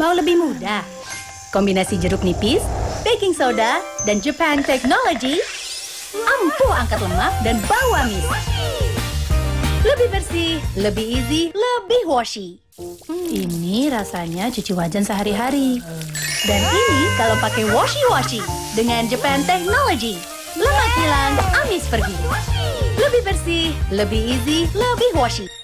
Mau lebih mudah? Kombinasi jeruk nipis, baking soda, dan Japan Technology ampuh angkat lemak dan bau amis. Lebih bersih, lebih easy, lebih washi hmm, Ini rasanya cuci wajan sehari-hari. Dan ini kalau pakai washi-washi dengan Japan Technology. Lemak hilang, amis pergi. Lebih bersih, lebih easy, lebih washi